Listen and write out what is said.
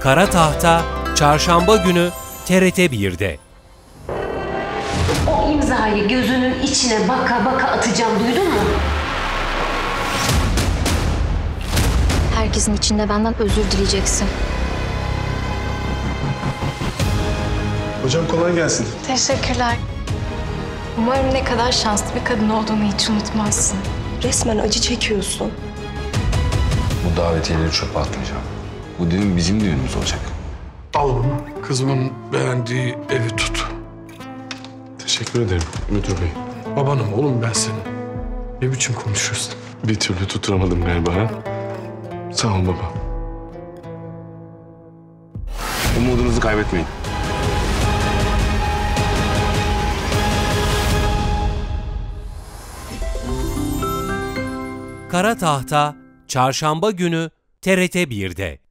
Kara Tahta Çarşamba günü TRT 1'de. O imzayı gözünün içine baka baka atacağım duydun mu? Herkesin içinde benden özür dileyeceksin. Hocam kolay gelsin. Teşekkürler. Umarım ne kadar şanslı bir kadın olduğunu hiç unutmazsın. Resmen acı çekiyorsun. Bu davetiyeleri çöpe atmayacağım. Bu düğün bizim düğünümüz olacak. Al bunu. Kızımın beğendiği evi tut. Teşekkür ederim müdür bey. Babanım oğlum ben senin. Ne biçim konuşuyorsun? Bir türlü tutturamadım galiba ha. Sağ ol baba. Umudunuzu kaybetmeyin. Kara Tahta Çarşamba günü TRT 1'de.